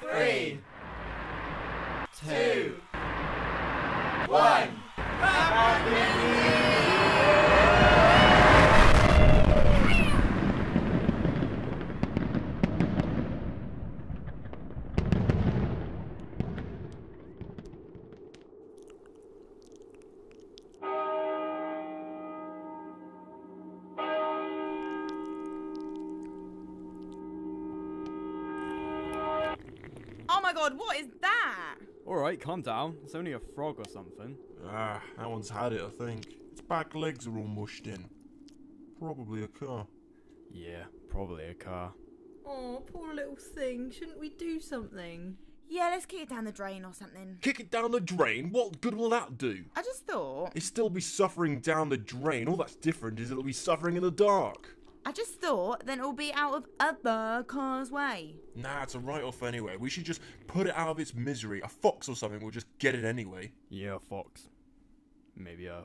three, two, one. Happy Oh my god, what is that? Alright, calm down. It's only a frog or something. Ah, that one's had it, I think. Its back legs are all mushed in. Probably a car. Yeah, probably a car. Oh, poor little thing. Shouldn't we do something? Yeah, let's kick it down the drain or something. Kick it down the drain? What good will that do? I just thought. It'll still be suffering down the drain. All that's different is it'll be suffering in the dark. I just thought then it'll be out of other cars' way. Nah, it's a write off anyway. We should just put it out of its misery. A fox or something will just get it anyway. Yeah, fox. Maybe a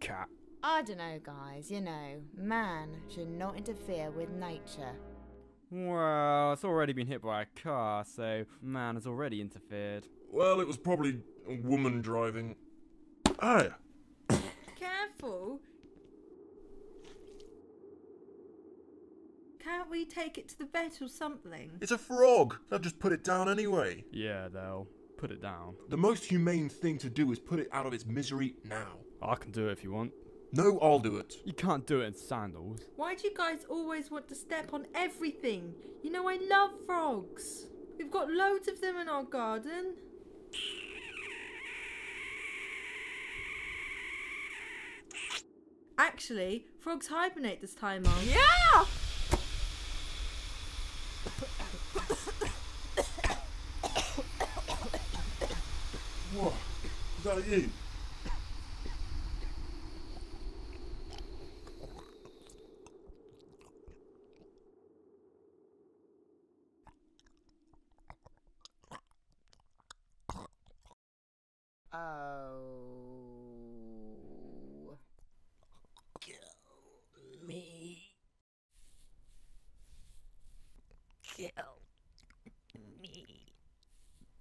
cat. I don't know, guys. You know, man should not interfere with nature. Well, it's already been hit by a car, so man has already interfered. Well, it was probably a woman driving. Ah, Careful. Can't we take it to the vet or something? it's a frog. They'll just put it down anyway. Yeah, they'll put it down. The most humane thing to do is put it out of its misery now. I can do it if you want. No, I'll do it. You can't do it in sandals. Why do you guys always want to step on everything? You know I love frogs. We've got loads of them in our garden. Actually, frogs hibernate this time of. Yeah! What? You? Oh. Kill me. Kill me.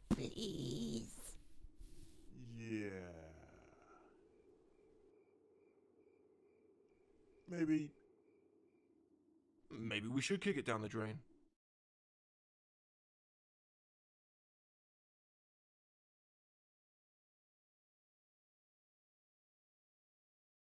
Please. Yeah. Maybe. Maybe we should kick it down the drain.